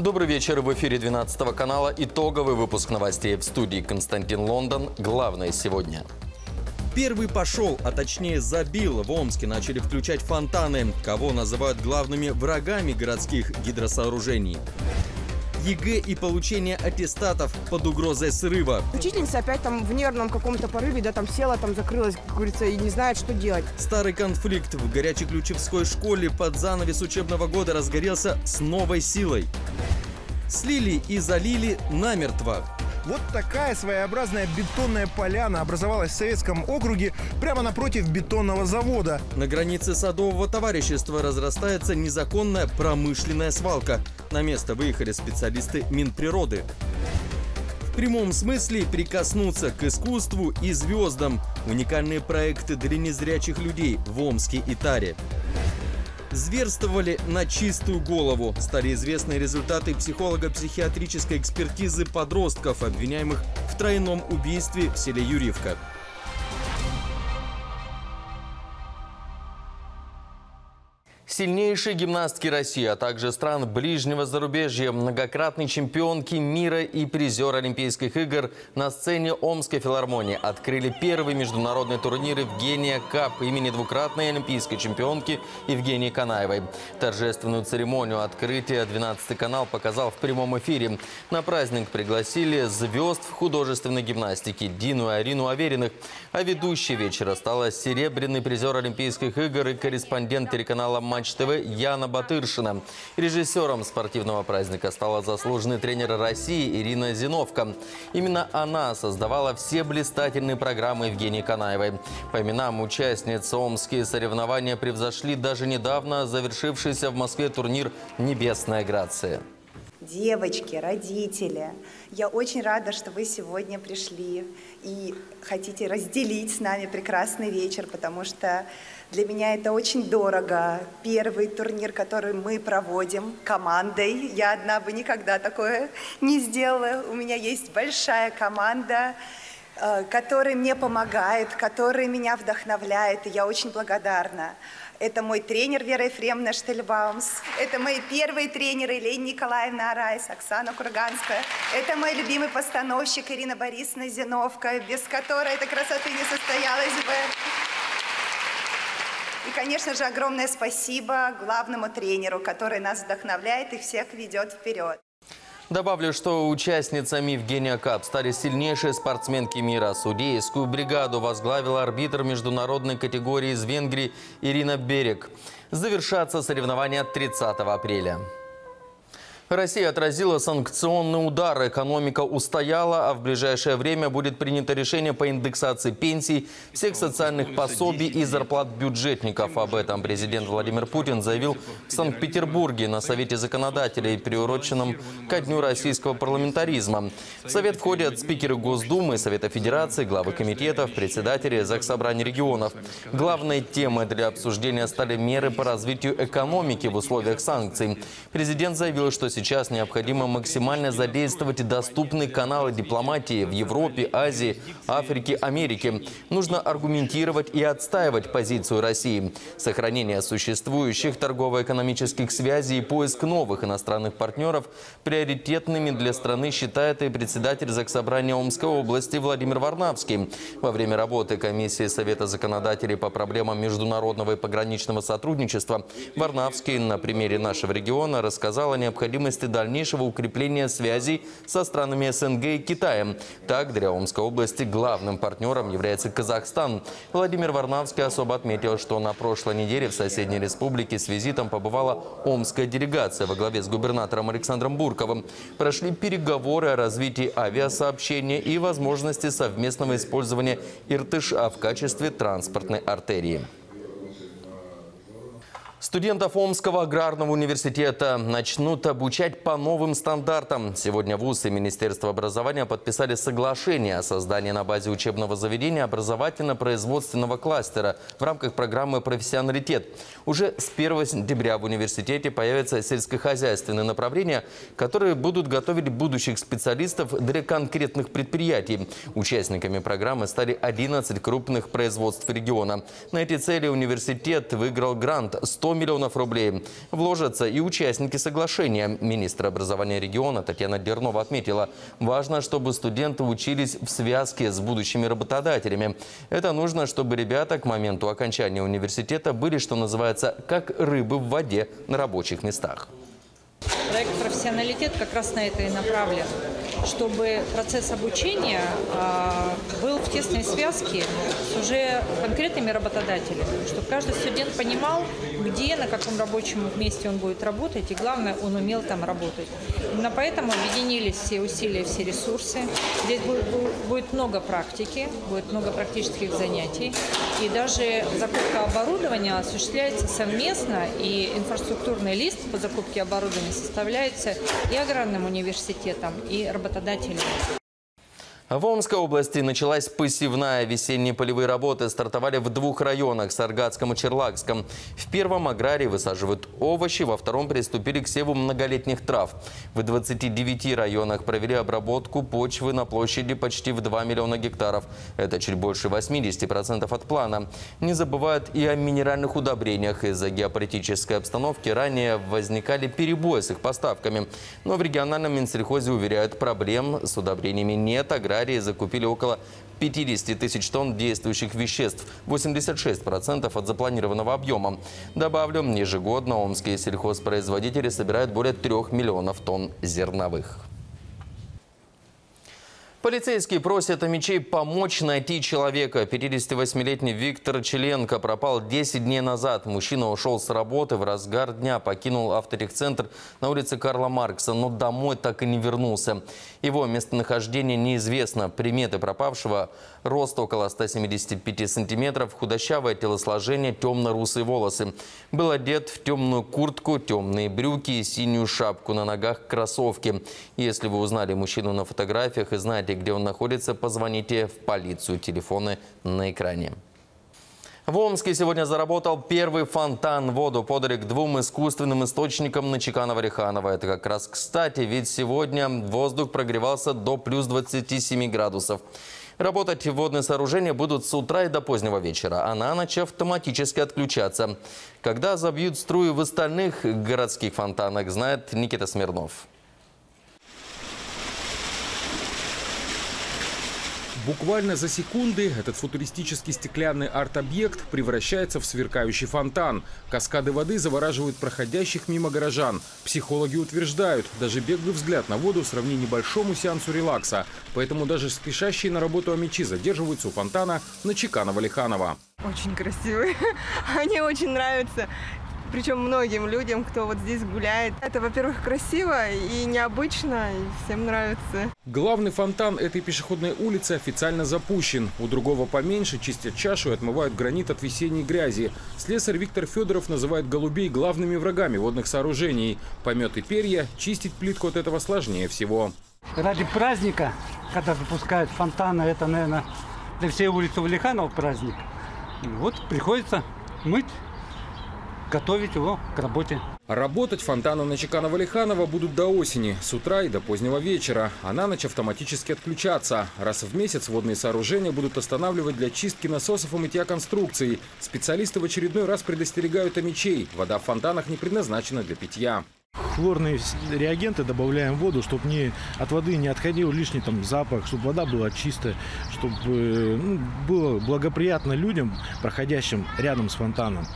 Добрый вечер. В эфире 12 канала итоговый выпуск новостей в студии Константин Лондон. Главное сегодня. Первый пошел, а точнее забил. В Омске начали включать фонтаны. Кого называют главными врагами городских гидросооружений? ЕГЭ и получение аттестатов под угрозой срыва. Учительница опять там в нервном каком-то порыве, да, там села, там закрылась, как говорится, и не знает, что делать. Старый конфликт в Горячеключевской школе под занавес учебного года разгорелся с новой силой. Слили и залили намертво. Вот такая своеобразная бетонная поляна образовалась в Советском округе прямо напротив бетонного завода. На границе садового товарищества разрастается незаконная промышленная свалка. На место выехали специалисты Минприроды. В прямом смысле прикоснуться к искусству и звездам. Уникальные проекты для незрячих людей в Омске и Таре. Зверствовали на чистую голову. Стали известны результаты психолого-психиатрической экспертизы подростков, обвиняемых в тройном убийстве в селе Юрьевка. Сильнейшие гимнастки России, а также стран ближнего зарубежья, многократные чемпионки мира и призер Олимпийских игр на сцене Омской филармонии открыли первый международный турнир Евгения Кап имени двукратной олимпийской чемпионки Евгении Канаевой. Торжественную церемонию открытия 12 канал показал в прямом эфире. На праздник пригласили звезд в художественной гимнастике Дину и Арину Авериных. А ведущей вечера стала серебряный призер Олимпийских игр и корреспондент телеканала «Матч Матч ТВ Яна Батыршина. Режиссером спортивного праздника стала заслуженный тренер России Ирина Зиновка. Именно она создавала все блистательные программы Евгении Канаевой. По именам участниц омские соревнования превзошли даже недавно завершившийся в Москве турнир «Небесная Грация». Девочки, родители, я очень рада, что вы сегодня пришли и хотите разделить с нами прекрасный вечер, потому что для меня это очень дорого. Первый турнир, который мы проводим командой. Я одна бы никогда такое не сделала. У меня есть большая команда, э, которая мне помогает, которая меня вдохновляет, и я очень благодарна. Это мой тренер Вера Ефремовна Штельбаумс. Это мои первые тренеры Лень Николаевна Арайс, Оксана Курганская. Это мой любимый постановщик Ирина Борисовна Зиновка, без которой эта красоты не состоялась бы. И, конечно же, огромное спасибо главному тренеру, который нас вдохновляет и всех ведет вперед. Добавлю, что участницами Евгения Кап стали сильнейшие спортсменки мира. Судейскую бригаду возглавила арбитр международной категории из Венгрии Ирина Берег. Завершатся соревнования 30 апреля. Россия отразила санкционный удар. Экономика устояла, а в ближайшее время будет принято решение по индексации пенсий, всех социальных пособий и зарплат бюджетников. Об этом президент Владимир Путин заявил в Санкт-Петербурге на Совете законодателей, приуроченном ко Дню российского парламентаризма. В Совет входят спикеры Госдумы, Совета Федерации, главы комитетов, председатели Заксобраний регионов. Главной темой для обсуждения стали меры по развитию экономики в условиях санкций. Президент заявил, что сейчас сейчас необходимо максимально задействовать доступные каналы дипломатии в Европе, Азии, Африке, Америке. Нужно аргументировать и отстаивать позицию России. Сохранение существующих торгово-экономических связей и поиск новых иностранных партнеров приоритетными для страны считает и председатель Заксобрания Омской области Владимир Варнавский. Во время работы комиссии Совета законодателей по проблемам международного и пограничного сотрудничества Варнавский на примере нашего региона рассказал о необходимости необходимости дальнейшего укрепления связей со странами СНГ и Китаем. Так, для Омской области главным партнером является Казахстан. Владимир Варнавский особо отметил, что на прошлой неделе в соседней республике с визитом побывала омская делегация во главе с губернатором Александром Бурковым. Прошли переговоры о развитии авиасообщения и возможности совместного использования Иртыша в качестве транспортной артерии. Студентов Омского аграрного университета начнут обучать по новым стандартам. Сегодня ВУЗ и Министерство образования подписали соглашение о создании на базе учебного заведения образовательно-производственного кластера в рамках программы «Профессионалитет». Уже с 1 сентября в университете появятся сельскохозяйственные направления, которые будут готовить будущих специалистов для конкретных предприятий. Участниками программы стали 11 крупных производств региона. На эти цели университет выиграл грант 100 100 миллионов рублей. Вложатся и участники соглашения. Министр образования региона Татьяна Дернова отметила, важно, чтобы студенты учились в связке с будущими работодателями. Это нужно, чтобы ребята к моменту окончания университета были, что называется, как рыбы в воде на рабочих местах. Проект «Профессионалитет» как раз на это и направлен, чтобы процесс обучения а, был в тесной связке с уже конкретными работодателями, чтобы каждый студент понимал, где, на каком рабочем месте он будет работать, и главное, он умел там работать. Именно поэтому объединились все усилия, все ресурсы. Здесь будет, много практики, будет много практических занятий, и даже закупка оборудования осуществляется совместно, и инфраструктурный лист по закупке оборудования составляется и аграрным университетом, и работодателями. В Омской области началась посевная. Весенние полевые работы стартовали в двух районах – Саргатском и Черлакском. В первом аграрии высаживают овощи, во втором приступили к севу многолетних трав. В 29 районах провели обработку почвы на площади почти в 2 миллиона гектаров. Это чуть больше 80% от плана. Не забывают и о минеральных удобрениях. Из-за геополитической обстановки ранее возникали перебои с их поставками. Но в региональном Минсельхозе уверяют, проблем с удобрениями нет. Аграрии аграрии закупили около 50 тысяч тонн действующих веществ, 86% от запланированного объема. Добавлю, ежегодно омские сельхозпроизводители собирают более 3 миллионов тонн зерновых. Полицейские просят мечей помочь найти человека. 58-летний Виктор Челенко пропал 10 дней назад. Мужчина ушел с работы в разгар дня, покинул автотехцентр на улице Карла Маркса, но домой так и не вернулся. Его местонахождение неизвестно. Приметы пропавшего – рост около 175 сантиметров, худощавое телосложение, темно-русые волосы. Был одет в темную куртку, темные брюки и синюю шапку, на ногах кроссовки. Если вы узнали мужчину на фотографиях и знаете, где он находится, позвоните в полицию. Телефоны на экране. В Омске сегодня заработал первый фонтан. Воду подали к двум искусственным источникам на Чеканова-Реханова. Это как раз кстати, ведь сегодня воздух прогревался до плюс 27 градусов. Работать водные сооружения будут с утра и до позднего вечера, а на ночь автоматически отключаться. Когда забьют струи в остальных городских фонтанах, знает Никита Смирнов. Буквально за секунды этот футуристический стеклянный арт-объект превращается в сверкающий фонтан. Каскады воды завораживают проходящих мимо горожан. Психологи утверждают, даже беглый взгляд на воду сравни небольшому сеансу релакса. Поэтому даже спешащие на работу амичи задерживаются у фонтана на Чеканова-Лиханова. Очень красивые. Они очень нравятся причем многим людям, кто вот здесь гуляет. Это, во-первых, красиво и необычно, и всем нравится. Главный фонтан этой пешеходной улицы официально запущен. У другого поменьше чистят чашу и отмывают гранит от весенней грязи. Слесарь Виктор Федоров называет голубей главными врагами водных сооружений. Помет и перья, чистить плитку от этого сложнее всего. Ради праздника, когда запускают фонтаны, это, наверное, для всей улицы Валиханов праздник. Вот приходится мыть готовить его к работе. Работать фонтаны на Чеканова-Лиханова будут до осени, с утра и до позднего вечера, а на ночь автоматически отключаться. Раз в месяц водные сооружения будут останавливать для чистки насосов и мытья конструкций. Специалисты в очередной раз предостерегают о мечей. Вода в фонтанах не предназначена для питья. Хлорные реагенты добавляем в воду, чтобы не, от воды не отходил лишний там запах, чтобы вода была чистая, чтобы ну, было благоприятно людям, проходящим рядом с фонтаном.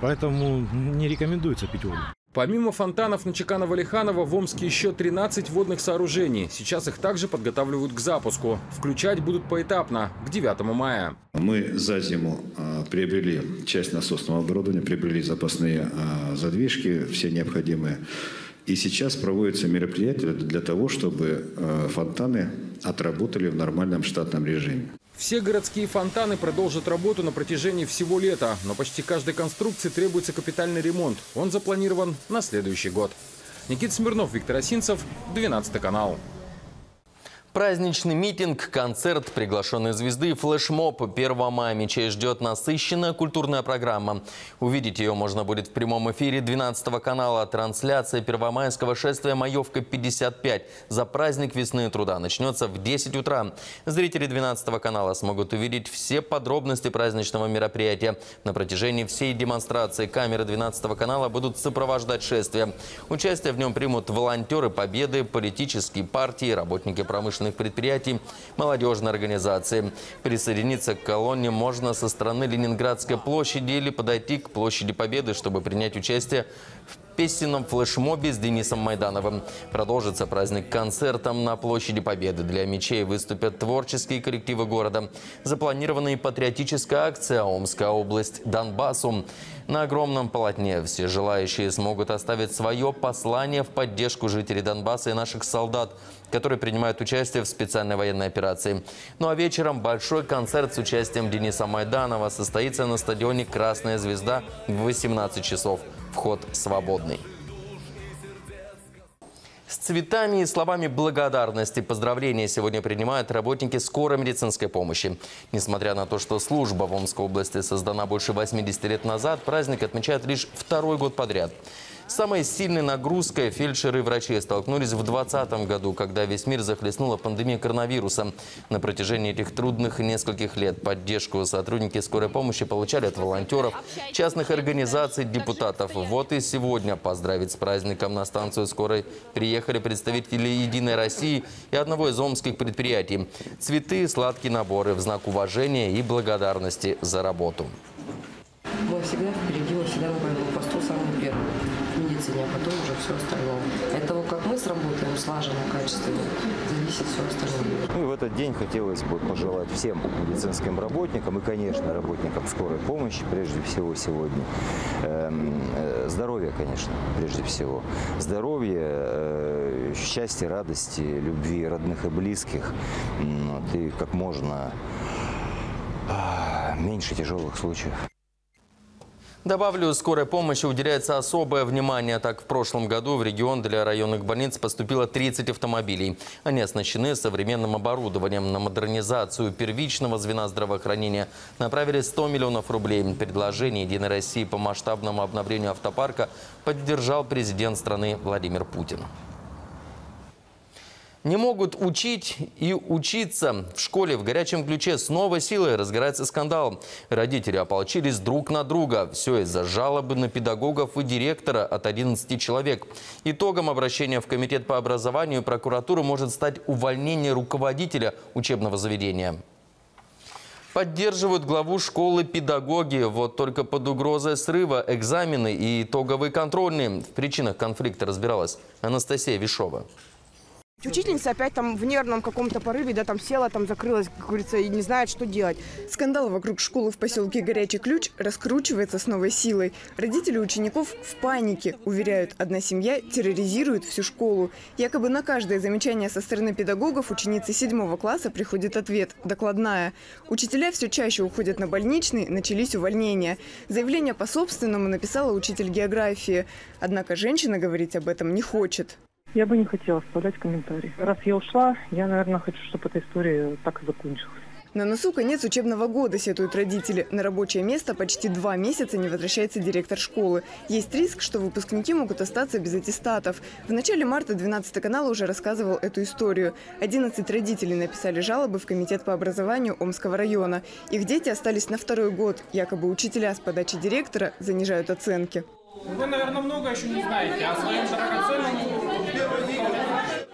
Поэтому не рекомендуется пить воду. Помимо фонтанов на Чеканова-Лиханова в Омске еще 13 водных сооружений. Сейчас их также подготавливают к запуску. Включать будут поэтапно, к 9 мая. Мы за зиму э, приобрели часть насосного оборудования, приобрели запасные э, задвижки, все необходимые. И сейчас проводятся мероприятия для того, чтобы э, фонтаны отработали в нормальном штатном режиме. Все городские фонтаны продолжат работу на протяжении всего лета, но почти каждой конструкции требуется капитальный ремонт. Он запланирован на следующий год. Никита Смирнов, Виктор Осинцев, 12 канал. Праздничный митинг, концерт, приглашенные звезды, флешмоб 1 мая мечей ждет насыщенная культурная программа. Увидеть ее можно будет в прямом эфире 12 канала. Трансляция первомайского шествия «Маевка 55» за праздник весны труда начнется в 10 утра. Зрители 12 канала смогут увидеть все подробности праздничного мероприятия. На протяжении всей демонстрации камеры 12 канала будут сопровождать шествие. Участие в нем примут волонтеры Победы, политические партии, работники промышленности промышленных предприятий, молодежной организации. Присоединиться к колонне можно со стороны Ленинградской площади или подойти к площади Победы, чтобы принять участие в песенном флешмобе с Денисом Майдановым. Продолжится праздник концертом на площади Победы. Для мечей выступят творческие коллективы города. Запланирована патриотическая акция «Омская область Донбассу». На огромном полотне все желающие смогут оставить свое послание в поддержку жителей Донбасса и наших солдат, которые принимают участие в специальной военной операции. Ну а вечером большой концерт с участием Дениса Майданова состоится на стадионе «Красная звезда» в 18 часов. Вход свободный. С цветами и словами благодарности поздравления сегодня принимают работники скорой медицинской помощи. Несмотря на то, что служба в Омской области создана больше 80 лет назад, праздник отмечают лишь второй год подряд. Самой сильной нагрузкой фельдшеры и врачи столкнулись в 2020 году, когда весь мир захлестнула пандемия коронавируса. На протяжении этих трудных нескольких лет поддержку сотрудники скорой помощи получали от волонтеров, частных организаций, депутатов. Вот и сегодня поздравить с праздником на станцию скорой приехали представители «Единой России» и одного из омских предприятий. Цветы, сладкие наборы в знак уважения и благодарности за работу. Мы всегда впереди, мы всегда на посту самым первым медицине, а потом уже все остальное. От того, как мы сработаем слаженно, качественно, зависит все остальное. Ну и в этот день хотелось бы пожелать всем медицинским работникам и, конечно, работникам скорой помощи, прежде всего сегодня, эм, э, здоровья, конечно, прежде всего. Здоровья, э, счастья, радости, любви родных и близких. Вот, и как можно э, меньше тяжелых случаев. Добавлю, скорой помощи уделяется особое внимание. Так, в прошлом году в регион для районных больниц поступило 30 автомобилей. Они оснащены современным оборудованием. На модернизацию первичного звена здравоохранения направили 100 миллионов рублей. Предложение «Единой России» по масштабному обновлению автопарка поддержал президент страны Владимир Путин. Не могут учить и учиться. В школе в горячем ключе с новой силой разгорается скандал. Родители ополчились друг на друга. Все из-за жалобы на педагогов и директора от 11 человек. Итогом обращения в Комитет по образованию и прокуратуру может стать увольнение руководителя учебного заведения. Поддерживают главу школы педагоги. Вот только под угрозой срыва экзамены и итоговые контрольные. В причинах конфликта разбиралась Анастасия Вишова. Учительница опять там в нервном каком-то порыве, да, там села, там закрылась, как говорится, и не знает, что делать. Скандал вокруг школы в поселке Горячий Ключ раскручивается с новой силой. Родители учеников в панике. Уверяют, одна семья терроризирует всю школу. Якобы на каждое замечание со стороны педагогов ученицы седьмого класса приходит ответ – докладная. Учителя все чаще уходят на больничный, начались увольнения. Заявление по собственному написала учитель географии. Однако женщина говорить об этом не хочет. Я бы не хотела вставлять комментарий. Раз я ушла, я, наверное, хочу, чтобы эта история так и закончилась. На носу конец учебного года, сетуют родители. На рабочее место почти два месяца не возвращается директор школы. Есть риск, что выпускники могут остаться без аттестатов. В начале марта 12 канал уже рассказывал эту историю. 11 родителей написали жалобы в Комитет по образованию Омского района. Их дети остались на второй год. Якобы учителя с подачи директора занижают оценки. Вы, наверное, много еще не знаете о своем драгоценном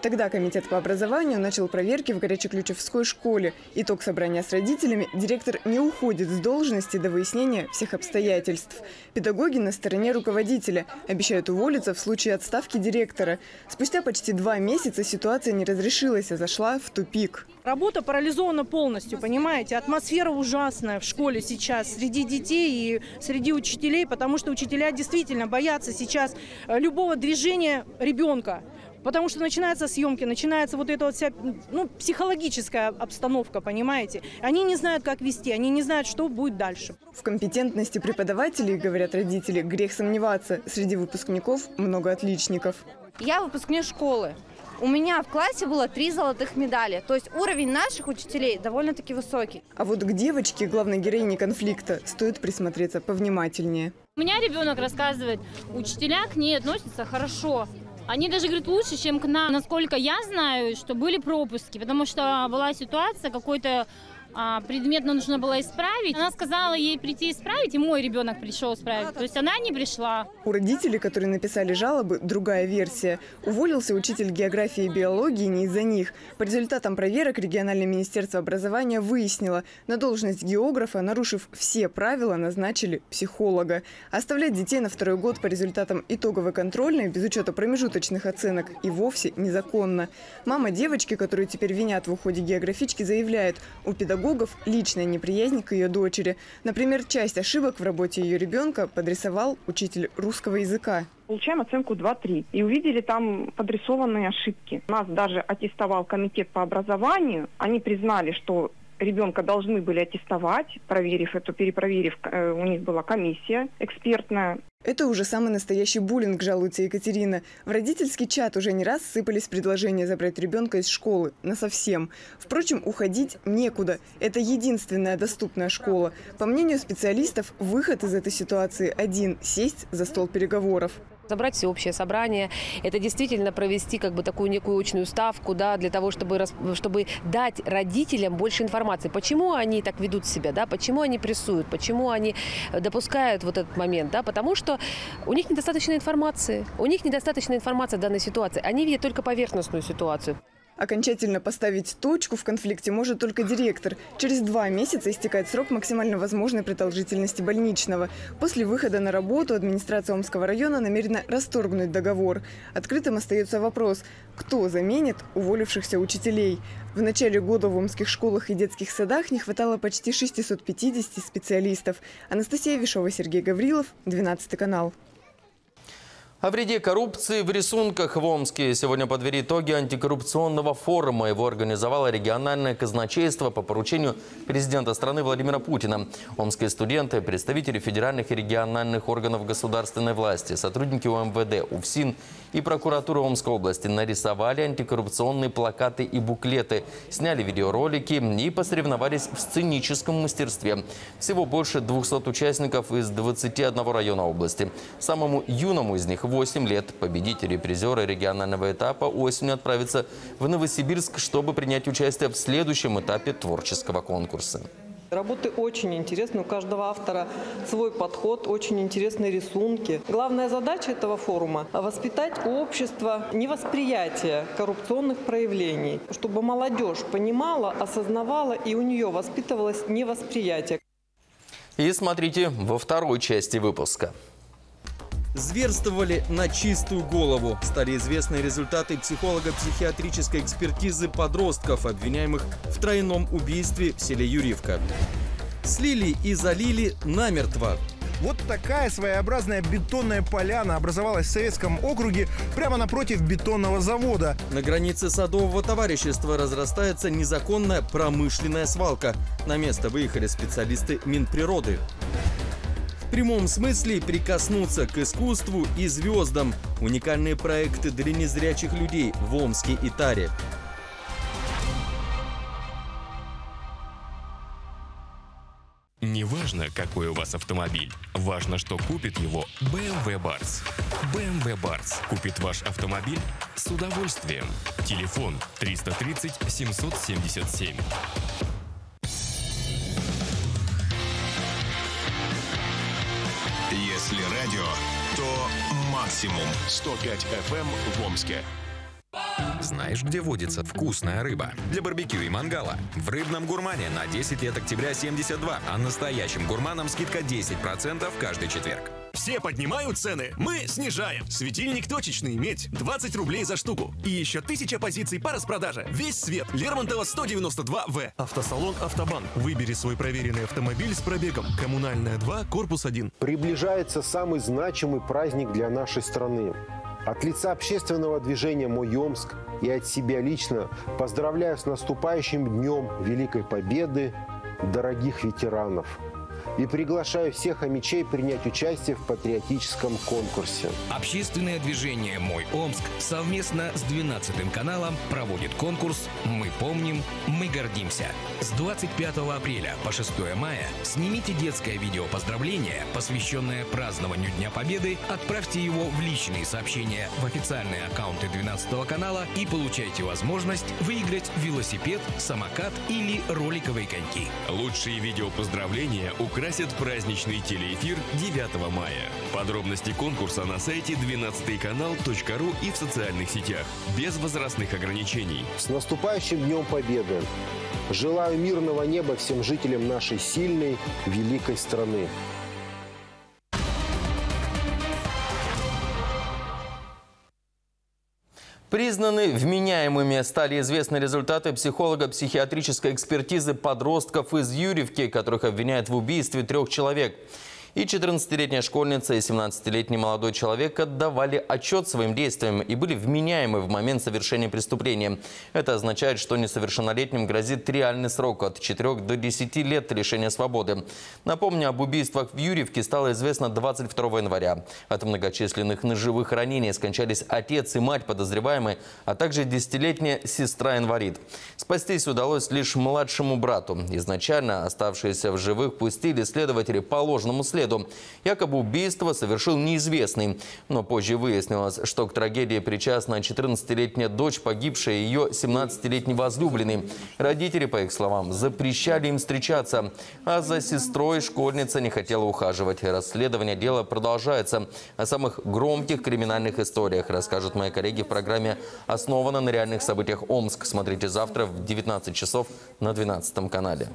Тогда комитет по образованию начал проверки в Горячеключевской школе. Итог собрания с родителями – директор не уходит с должности до выяснения всех обстоятельств. Педагоги на стороне руководителя. Обещают уволиться в случае отставки директора. Спустя почти два месяца ситуация не разрешилась, а зашла в тупик. Работа парализована полностью, понимаете? Атмосфера ужасная в школе сейчас среди детей и среди учителей, потому что учителя действительно боятся сейчас э, любого движения ребенка. Потому что начинаются съемки, начинается вот эта вот вся ну, психологическая обстановка, понимаете? Они не знают, как вести, они не знают, что будет дальше. В компетентности преподавателей, говорят родители, грех сомневаться. Среди выпускников много отличников. Я выпускник школы. У меня в классе было три золотых медали. То есть уровень наших учителей довольно-таки высокий. А вот к девочке, главной героине конфликта, стоит присмотреться повнимательнее. У меня ребенок рассказывает, учителя к ней относятся хорошо. Они даже говорят лучше, чем к нам. Насколько я знаю, что были пропуски, потому что была ситуация какой-то а, предмет нужно было исправить. Она сказала ей прийти исправить, и мой ребенок пришел исправить. То есть она не пришла. У родителей, которые написали жалобы, другая версия. Уволился учитель географии и биологии не из-за них. По результатам проверок региональное министерство образования выяснило, на должность географа, нарушив все правила, назначили психолога. Оставлять детей на второй год по результатам итоговой контрольной, без учета промежуточных оценок, и вовсе незаконно. Мама девочки, которую теперь винят в уходе географички, заявляет, у педагогов педагогов личная неприязнь к ее дочери. Например, часть ошибок в работе ее ребенка подрисовал учитель русского языка. Получаем оценку 2-3. И увидели там подрисованные ошибки. Нас даже аттестовал комитет по образованию. Они признали, что ребенка должны были аттестовать, проверив это, перепроверив, э, у них была комиссия экспертная. Это уже самый настоящий буллинг, жалуется Екатерина. В родительский чат уже не раз сыпались предложения забрать ребенка из школы. Насовсем. Впрочем, уходить некуда. Это единственная доступная школа. По мнению специалистов, выход из этой ситуации один – сесть за стол переговоров. Собрать всеобщее собрание, это действительно провести как бы такую некую очную ставку, да, для того, чтобы, чтобы дать родителям больше информации. Почему они так ведут себя, да, почему они прессуют, почему они допускают вот этот момент, да, потому что у них недостаточно информации, у них недостаточно информации в данной ситуации, они видят только поверхностную ситуацию. Окончательно поставить точку в конфликте может только директор. Через два месяца истекает срок максимально возможной продолжительности больничного. После выхода на работу администрация Омского района намерена расторгнуть договор. Открытым остается вопрос, кто заменит уволившихся учителей. В начале года в омских школах и детских садах не хватало почти 650 специалистов. Анастасия Вишова, Сергей Гаврилов, 12 канал. О вреде коррупции в рисунках в Омске сегодня подвели итоги антикоррупционного форума. Его организовало региональное казначейство по поручению президента страны Владимира Путина. Омские студенты, представители федеральных и региональных органов государственной власти, сотрудники УМВД, УФСИН и прокуратуры Омской области нарисовали антикоррупционные плакаты и буклеты, сняли видеоролики и посоревновались в сценическом мастерстве. Всего больше 200 участников из 21 района области. Самому юному из них 8 лет. Победители и призеры регионального этапа осенью отправятся в Новосибирск, чтобы принять участие в следующем этапе творческого конкурса. Работы очень интересны, у каждого автора свой подход, очень интересные рисунки. Главная задача этого форума – воспитать у общества невосприятие коррупционных проявлений, чтобы молодежь понимала, осознавала и у нее воспитывалось невосприятие. И смотрите во второй части выпуска зверствовали на чистую голову. Стали известны результаты психолого-психиатрической экспертизы подростков, обвиняемых в тройном убийстве в селе Юрьевка. Слили и залили намертво. Вот такая своеобразная бетонная поляна образовалась в Советском округе прямо напротив бетонного завода. На границе садового товарищества разрастается незаконная промышленная свалка. На место выехали специалисты Минприроды прямом смысле прикоснуться к искусству и звездам. Уникальные проекты для незрячих людей в Омске и Таре. Не важно, какой у вас автомобиль. Важно, что купит его BMW Bars. BMW Bars купит ваш автомобиль с удовольствием. Телефон 330 777. Максимум 105 FM эм в Омске. Знаешь, где водится вкусная рыба? Для барбекю и мангала. В рыбном гурмане на 10 лет октября 72, а настоящим гурманам скидка 10% каждый четверг. Все поднимают цены, мы снижаем. Светильник точечный, медь, 20 рублей за штуку. И еще тысяча позиций по распродаже. Весь свет. Лермонтова 192В. Автосалон «Автобан». Выбери свой проверенный автомобиль с пробегом. Коммунальная 2, корпус 1. Приближается самый значимый праздник для нашей страны. От лица общественного движения «Мой Омск» и от себя лично поздравляю с наступающим днем Великой Победы дорогих ветеранов – и приглашаю всех омичей принять участие в патриотическом конкурсе. Общественное движение «Мой Омск» совместно с 12 каналом проводит конкурс «Мы помним, мы гордимся». С 25 апреля по 6 мая снимите детское видео поздравления, посвященное празднованию Дня Победы, отправьте его в личные сообщения в официальные аккаунты 12 канала и получайте возможность выиграть велосипед, самокат или роликовые коньки. Лучшие видео поздравления украсят праздничный телеэфир 9 мая. Подробности конкурса на сайте 12канал.ру и в социальных сетях. Без возрастных ограничений. С наступающим Днем Победы! Желаю мирного неба всем жителям нашей сильной, великой страны. Признаны вменяемыми стали известны результаты психолого-психиатрической экспертизы подростков из Юрьевки, которых обвиняют в убийстве трех человек. И 14-летняя школьница и 17-летний молодой человек отдавали отчет своим действиям и были вменяемы в момент совершения преступления. Это означает, что несовершеннолетним грозит реальный срок от 4 до 10 лет лишения свободы. Напомню, об убийствах в Юрьевке стало известно 22 января. От многочисленных ножевых ранений скончались отец и мать подозреваемой, а также десятилетняя сестра-инвалид. Спастись удалось лишь младшему брату. Изначально оставшиеся в живых пустили следователи по ложному следу следу. Якобы убийство совершил неизвестный. Но позже выяснилось, что к трагедии причастна 14-летняя дочь, погибшая ее 17-летний возлюбленный. Родители, по их словам, запрещали им встречаться. А за сестрой школьница не хотела ухаживать. Расследование дела продолжается. О самых громких криминальных историях расскажут мои коллеги в программе «Основано на реальных событиях Омск». Смотрите завтра в 19 часов на 12 канале.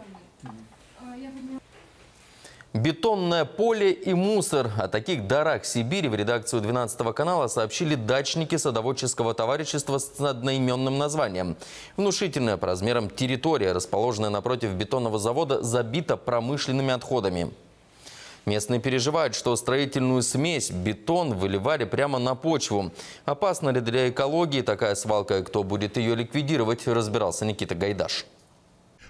Бетонное поле и мусор. О таких дарах Сибири в редакцию 12 канала сообщили дачники садоводческого товарищества с одноименным названием. Внушительная по размерам территория, расположенная напротив бетонного завода, забита промышленными отходами. Местные переживают, что строительную смесь, бетон выливали прямо на почву. Опасна ли для экологии такая свалка и кто будет ее ликвидировать, разбирался Никита Гайдаш.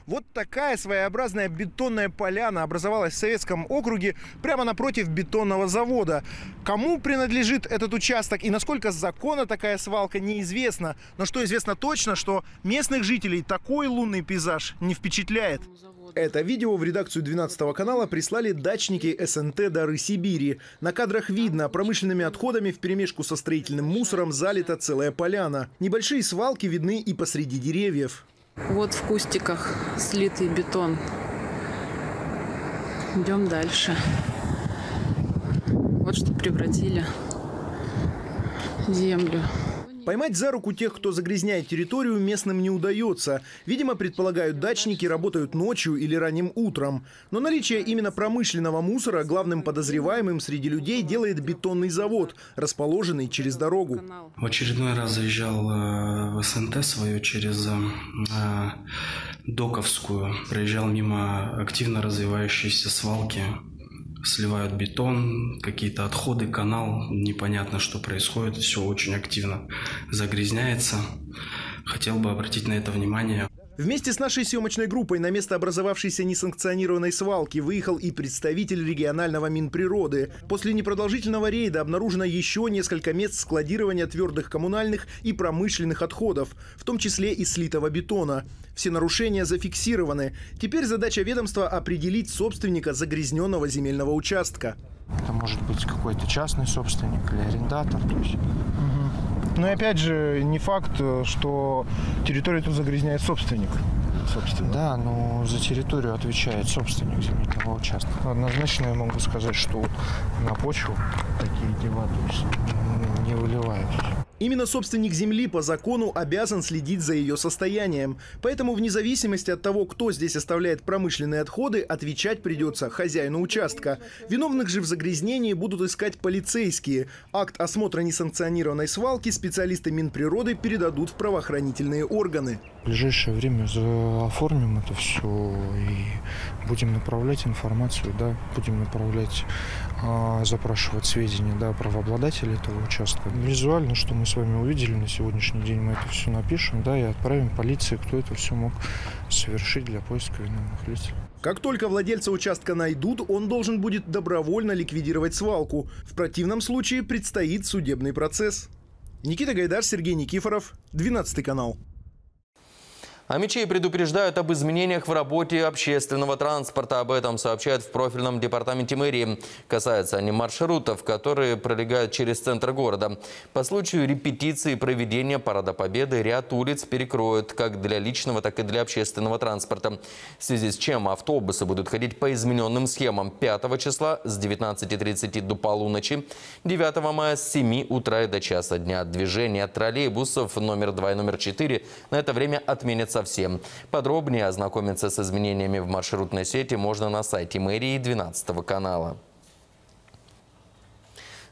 Вот такая своеобразная бетонная поляна образовалась в Советском округе прямо напротив бетонного завода. Кому принадлежит этот участок и насколько законна такая свалка, неизвестно. Но что известно точно, что местных жителей такой лунный пейзаж не впечатляет. Это видео в редакцию 12 канала прислали дачники СНТ «Дары Сибири». На кадрах видно, промышленными отходами в перемешку со строительным мусором залита целая поляна. Небольшие свалки видны и посреди деревьев. Вот в кустиках слитый бетон. Идем дальше. Вот что превратили землю. Поймать за руку тех, кто загрязняет территорию, местным не удается. Видимо, предполагают, дачники работают ночью или ранним утром. Но наличие именно промышленного мусора главным подозреваемым среди людей делает бетонный завод, расположенный через дорогу. В очередной раз заезжал э, в СНТ свою через э, Доковскую. Проезжал мимо активно развивающейся свалки сливают бетон, какие-то отходы, канал, непонятно, что происходит, все очень активно загрязняется. Хотел бы обратить на это внимание. Вместе с нашей съемочной группой на место образовавшейся несанкционированной свалки выехал и представитель регионального Минприроды. После непродолжительного рейда обнаружено еще несколько мест складирования твердых коммунальных и промышленных отходов, в том числе и слитого бетона. Все нарушения зафиксированы. Теперь задача ведомства определить собственника загрязненного земельного участка. Это может быть какой-то частный собственник или арендатор. То есть... Но и опять же, не факт, что территорию тут загрязняет собственник. Собственно. Да, но за территорию отвечает собственник земельного участка. Однозначно я могу сказать, что на почву такие дела то есть, не выливают. Именно собственник земли по закону обязан следить за ее состоянием. Поэтому вне зависимости от того, кто здесь оставляет промышленные отходы, отвечать придется хозяину участка. Виновных же в загрязнении будут искать полицейские. Акт осмотра несанкционированной свалки специалисты Минприроды передадут в правоохранительные органы. В ближайшее время оформим это все и будем направлять информацию, да, будем направлять, а, запрашивать сведения, да, правообладателей этого участка. Визуально, что мы с вами увидели на сегодняшний день, мы это все напишем, да, и отправим полиции, кто это все мог совершить для поиска виновных лиц. Как только владельца участка найдут, он должен будет добровольно ликвидировать свалку. В противном случае предстоит судебный процесс. Никита Гайдар, Сергей Никифоров, 12 канал. А мечей предупреждают об изменениях в работе общественного транспорта. Об этом сообщают в профильном департаменте мэрии. Касаются они маршрутов, которые пролегают через центр города. По случаю репетиции проведения Парада Победы ряд улиц перекроют как для личного, так и для общественного транспорта. В связи с чем автобусы будут ходить по измененным схемам 5 числа с 19.30 до полуночи, 9 мая с 7 утра и до часа дня. Движение троллейбусов номер 2 и номер 4 на это время отменятся совсем. Подробнее ознакомиться с изменениями в маршрутной сети можно на сайте мэрии 12 канала.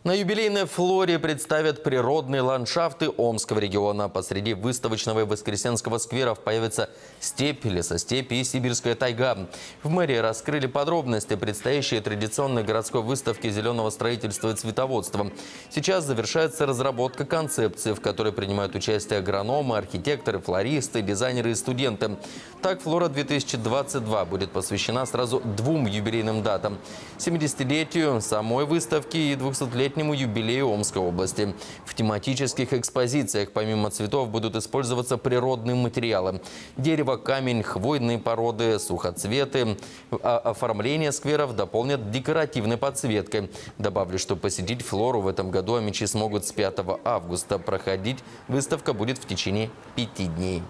На юбилейной флоре представят природные ландшафты Омского региона. Посреди выставочного и Воскресенского скверов появится степь, лесостепь и сибирская тайга. В мэрии раскрыли подробности предстоящей традиционной городской выставки зеленого строительства и цветоводства. Сейчас завершается разработка концепции, в которой принимают участие агрономы, архитекторы, флористы, дизайнеры и студенты. Так, Флора-2022 будет посвящена сразу двум юбилейным датам – 70-летию самой выставки и 200-летию летнему юбилею Омской области. В тематических экспозициях помимо цветов будут использоваться природные материалы. Дерево, камень, хвойные породы, сухоцветы. А оформление скверов дополнят декоративной подсветкой. Добавлю, что посетить флору в этом году амичи смогут с 5 августа. Проходить выставка будет в течение пяти дней.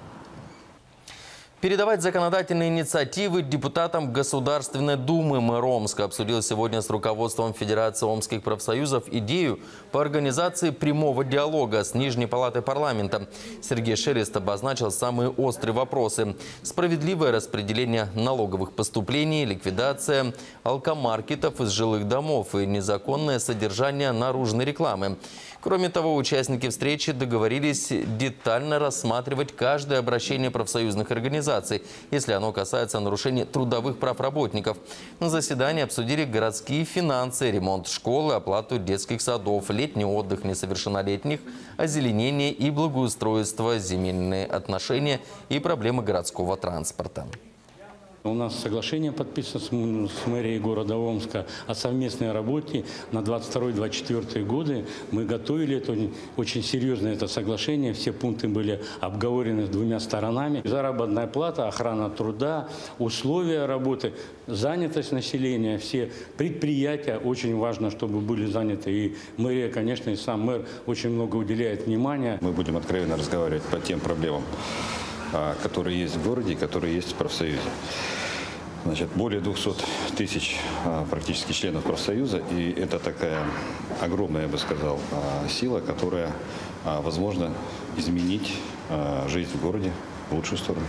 Передавать законодательные инициативы депутатам Государственной Думы мэр Омска обсудил сегодня с руководством Федерации Омских профсоюзов идею по организации прямого диалога с Нижней Палатой парламента. Сергей Шелест обозначил самые острые вопросы. Справедливое распределение налоговых поступлений, ликвидация алкомаркетов из жилых домов и незаконное содержание наружной рекламы. Кроме того, участники встречи договорились детально рассматривать каждое обращение профсоюзных организаций, если оно касается нарушения трудовых прав работников. На заседании обсудили городские финансы, ремонт школы, оплату детских садов, летний отдых несовершеннолетних, озеленение и благоустройство, земельные отношения и проблемы городского транспорта. У нас соглашение подписано с мэрией города Омска о совместной работе на 22-24 годы. Мы готовили это, очень серьезно это соглашение. Все пункты были обговорены с двумя сторонами. Заработная плата, охрана труда, условия работы, занятость населения, все предприятия. Очень важно, чтобы были заняты. И мэрия, конечно, и сам мэр очень много уделяет внимания. Мы будем откровенно разговаривать по тем проблемам, которые есть в городе и которые есть в профсоюзе. Значит, более 200 тысяч а, практически членов профсоюза, и это такая огромная, я бы сказал, а, сила, которая, возможно, изменить жизнь в городе в лучшую сторону.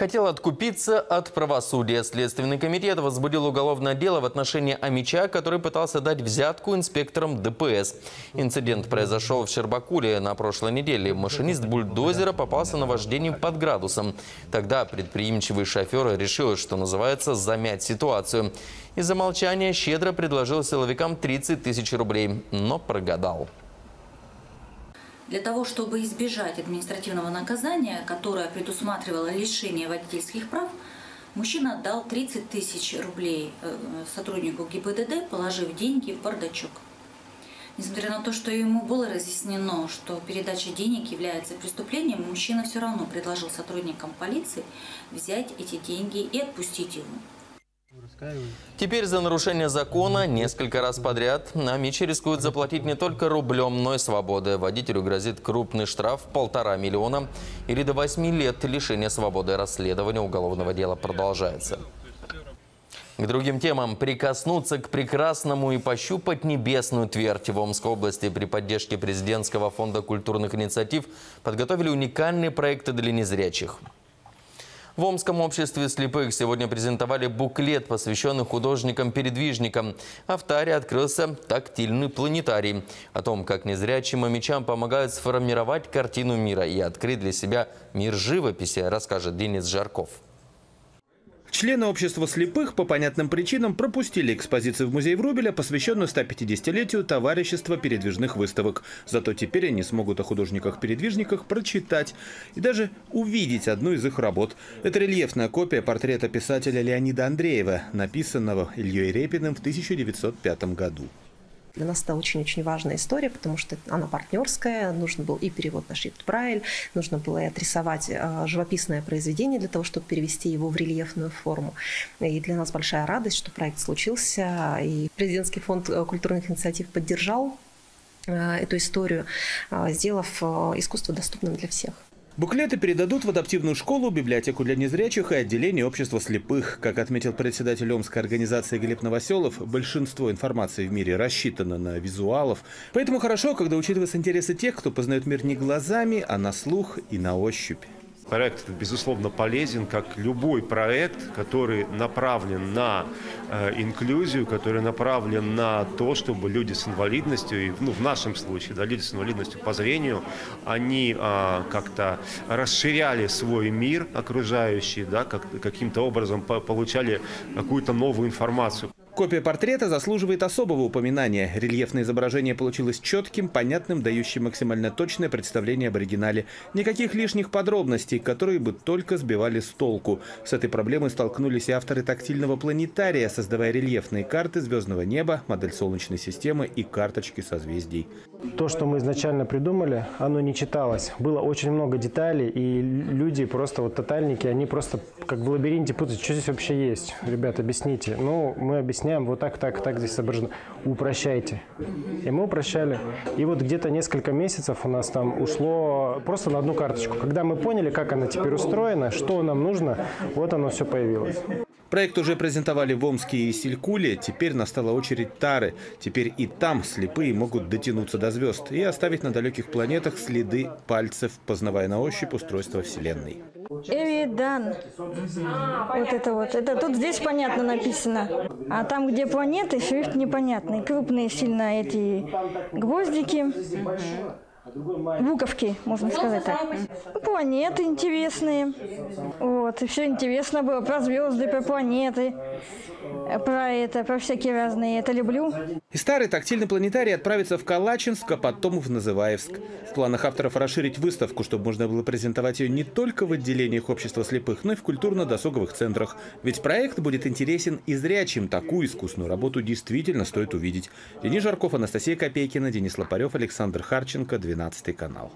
Хотел откупиться от правосудия. Следственный комитет возбудил уголовное дело в отношении Амича, который пытался дать взятку инспекторам ДПС. Инцидент произошел в Щербакуле на прошлой неделе. Машинист бульдозера попался на вождении под градусом. Тогда предприимчивый шофер решил, что называется, замять ситуацию. Из-за молчания щедро предложил силовикам 30 тысяч рублей, но прогадал. Для того, чтобы избежать административного наказания, которое предусматривало лишение водительских прав, мужчина отдал 30 тысяч рублей э, сотруднику ГИБДД, положив деньги в бардачок. Несмотря на то, что ему было разъяснено, что передача денег является преступлением, мужчина все равно предложил сотрудникам полиции взять эти деньги и отпустить его. Теперь за нарушение закона несколько раз подряд Амичи рискуют заплатить не только рублем, но и свободой. Водителю грозит крупный штраф – полтора миллиона или до восьми лет лишения свободы. Расследование уголовного дела продолжается. К другим темам. Прикоснуться к прекрасному и пощупать небесную твердь в Омской области при поддержке президентского фонда культурных инициатив подготовили уникальные проекты для незрячих. В Омском обществе слепых сегодня презентовали буклет, посвященный художникам-передвижникам. А в Таре открылся тактильный планетарий. О том, как незрячим мечам помогают сформировать картину мира и открыть для себя мир живописи, расскажет Денис Жарков. Члены общества слепых по понятным причинам пропустили экспозицию в музей Врубеля, посвященную 150-летию товарищества передвижных выставок. Зато теперь они смогут о художниках-передвижниках прочитать и даже увидеть одну из их работ. Это рельефная копия портрета писателя Леонида Андреева, написанного Ильей Репиным в 1905 году. Для нас это очень-очень важная история, потому что она партнерская, нужно был и перевод на шрифт Брайль, нужно было и отрисовать э, живописное произведение для того, чтобы перевести его в рельефную форму. И для нас большая радость, что проект случился, и Президентский фонд э, культурных инициатив поддержал э, эту историю, сделав искусство доступным для всех. Буклеты передадут в адаптивную школу, библиотеку для незрячих и отделение общества слепых. Как отметил председатель Омской организации Глеб Новоселов, большинство информации в мире рассчитано на визуалов. Поэтому хорошо, когда учитываются интересы тех, кто познает мир не глазами, а на слух и на ощупь. Проект, безусловно, полезен, как любой проект, который направлен на э, инклюзию, который направлен на то, чтобы люди с инвалидностью, ну, в нашем случае, да, люди с инвалидностью по зрению, они э, как-то расширяли свой мир окружающий, да, как, каким-то образом по получали какую-то новую информацию. Копия портрета заслуживает особого упоминания. Рельефное изображение получилось четким, понятным, дающим максимально точное представление об оригинале. Никаких лишних подробностей, которые бы только сбивали с толку. С этой проблемой столкнулись и авторы тактильного планетария, создавая рельефные карты звездного неба, модель Солнечной системы и карточки созвездий. То, что мы изначально придумали, оно не читалось. Было очень много деталей, и люди просто вот тотальники, они просто как в лабиринте путаются, что здесь вообще есть. Ребят, объясните. Ну, мы объясняем, вот так, так, так здесь изображено. Упрощайте. И мы упрощали. И вот где-то несколько месяцев у нас там ушло просто на одну карточку. Когда мы поняли, как она теперь устроена, что нам нужно, вот оно все появилось. Проект уже презентовали в Омске и Селькуле, теперь настала очередь Тары. Теперь и там слепые могут дотянуться до звезд и оставить на далеких планетах следы пальцев, познавая на ощупь устройство Вселенной. Эвидан. Вот это вот. Это тут здесь понятно написано. А там, где планеты, шрифт непонятный. Крупные сильно эти гвоздики. Буковки, можно сказать так. Планеты интересные. Вот, и все интересно было про звезды, про планеты, про это, про всякие разные. Это люблю. И старый тактильный планетарий отправится в Калачинск, а потом в Называевск. В планах авторов расширить выставку, чтобы можно было презентовать ее не только в отделениях общества слепых, но и в культурно-досуговых центрах. Ведь проект будет интересен и зрячим. Такую искусную работу действительно стоит увидеть. Денис Жарков, Анастасия Копейкина, Денис Лопарев, Александр Харченко, 12 канал.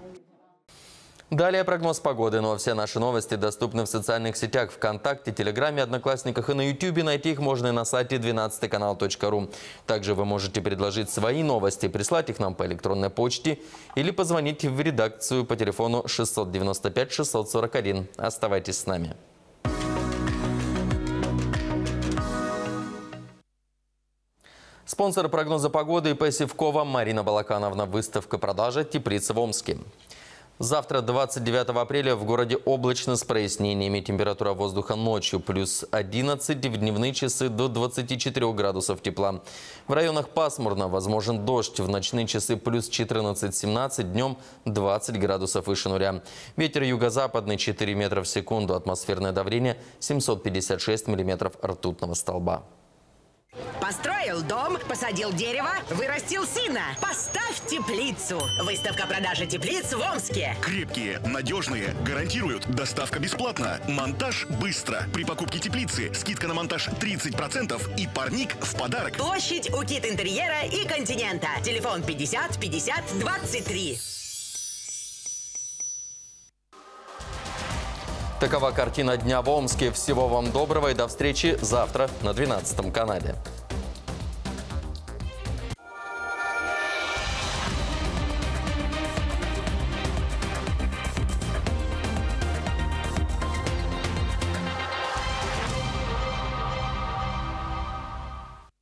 Далее прогноз погоды, но все наши новости доступны в социальных сетях ВКонтакте, Телеграме, Одноклассниках и на Ютубе. Найти их можно и на сайте 12канал.ру. Также вы можете предложить свои новости, прислать их нам по электронной почте или позвонить в редакцию по телефону 695-641. Оставайтесь с нами. Спонсор прогноза погоды ИП Севкова Марина Балакановна. Выставка продажа теплицы в Омске. Завтра, 29 апреля, в городе облачно с прояснениями. Температура воздуха ночью плюс 11, в дневные часы до 24 градусов тепла. В районах пасмурно, возможен дождь. В ночные часы плюс 14-17, днем 20 градусов выше нуля. Ветер юго-западный 4 метра в секунду, атмосферное давление 756 миллиметров ртутного столба. Построил дом, посадил дерево, вырастил сына. Поставь теплицу. Выставка продажи теплиц в Омске. Крепкие, надежные, гарантируют. Доставка бесплатна. Монтаж быстро. При покупке теплицы скидка на монтаж 30% и парник в подарок. Площадь у Кит Интерьера и Континента. Телефон 50 50 23. Такова картина дня в Омске. Всего вам доброго и до встречи завтра на 12 канале.